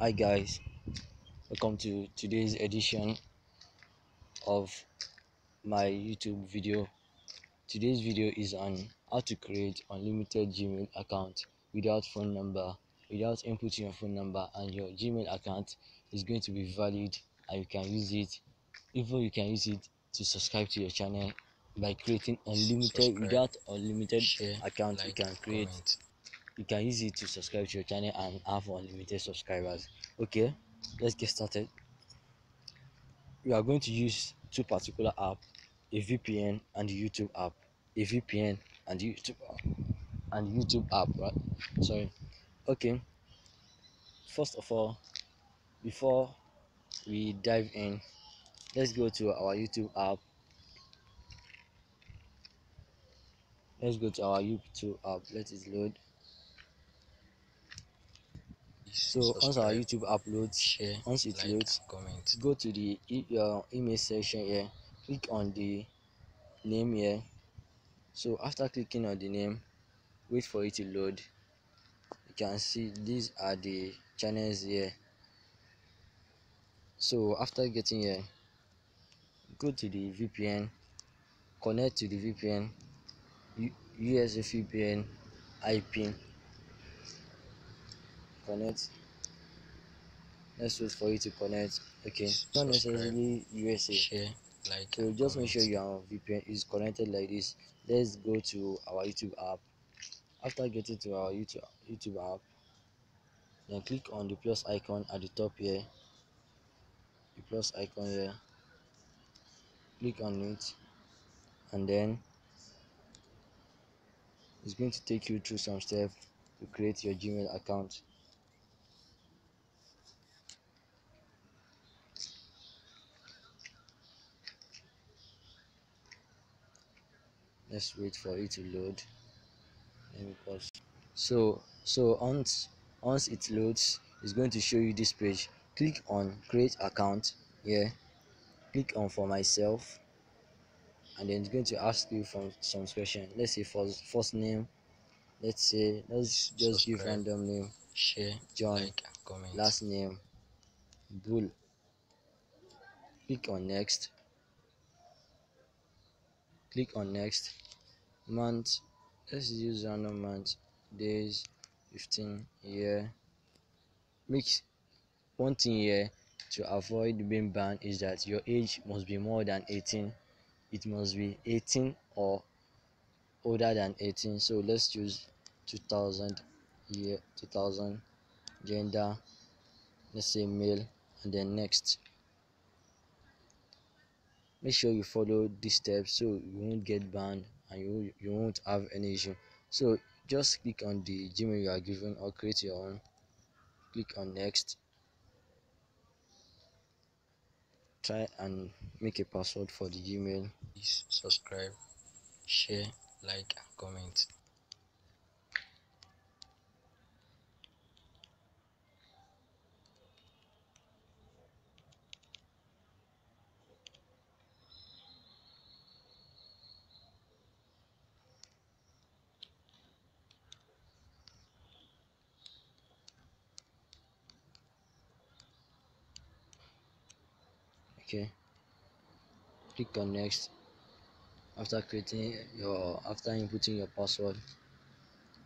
hi guys. Welcome to today's edition of my youtube video. Today's video is on how to create unlimited gmail account without phone number without inputting your phone number and your gmail account is going to be valid and you can use it even you can use it to subscribe to your channel by creating unlimited subscribe, without unlimited share, account like, you can create comment you can use it to subscribe to your channel and have unlimited subscribers. Okay let's get started. We are going to use two particular app a vpn and the youtube app. A vpn and the youtube app. And youtube app right? Sorry. Okay. First of all before we dive in let's go to our youtube app. Let's go to our youtube app. Let it load so once our youtube uploads share once it like, loads comment. go to the your uh, email section here click on the name here. So after clicking on the name wait for it to load. You can see these are the channels here. So after getting here go to the vpn connect to the vpn USA VPN IP connect. Let's wait for you to connect. Okay not necessarily usa share like so just make sure your vpn is connected like this. Let's go to our youtube app. After getting to our youtube youtube app then click on the plus icon at the top here. The plus icon here. Click on it. And then it's going to take you through some steps to create your gmail account let's wait for it to load. Let me pause. So so once once it loads it's going to show you this page. Click on create account here click on for myself. And then it's going to ask you from some question. Let's say first first name. Let's say let's just Subscribe, give random name. Share john. like, comment. last name. Bull. Click on next. Click on next month. Let's use random month days 15 year. Make one thing here to avoid being banned is that your age must be more than 18 it must be 18 or older than 18 so let's choose 2000 year 2000 gender. Let's say male and then next. Make sure you follow these steps so you won't get banned and you, you won't have any issue. So just click on the gmail you are given or create your own. Click on next. Try and make a password for the gmail. Please subscribe share like and comment okay. Click on next. After creating your after inputting your password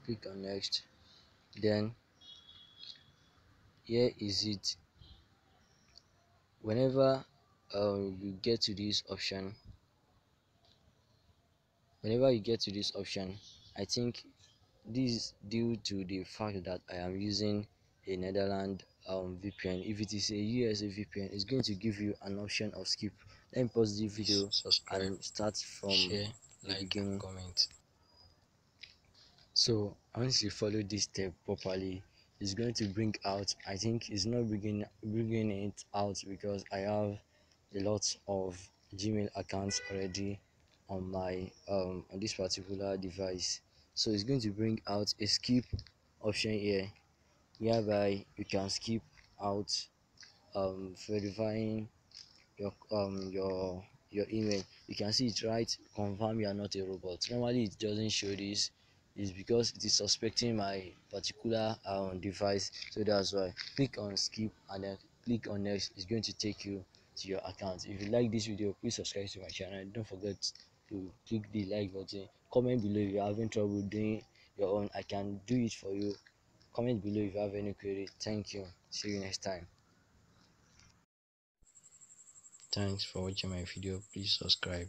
click on next. Then here is it. Whenever um, you get to this option whenever you get to this option i think this due to the fact that i am using a netherlands um, VPN. If it is a USA VPN, it's going to give you an option of skip. Let me pause the video Subscribe, and start from share, the like, beginning. Comment. So once you follow this step properly, it's going to bring out. I think it's not bringing bringing it out because I have a lot of Gmail accounts already on my um on this particular device. So it's going to bring out a skip option here whereby you can skip out um, verifying your um your your email. You can see it right confirm you are not a robot. Normally it doesn't show this. Is because it is suspecting my particular um, device. So that's why click on skip and then click on next. It's going to take you to your account. If you like this video please subscribe to my channel. Don't forget to click the like button. Comment below if you're having trouble doing your own. I can do it for you comment below if you have any query. Thank you. See you next time. Thanks for watching my video. Please subscribe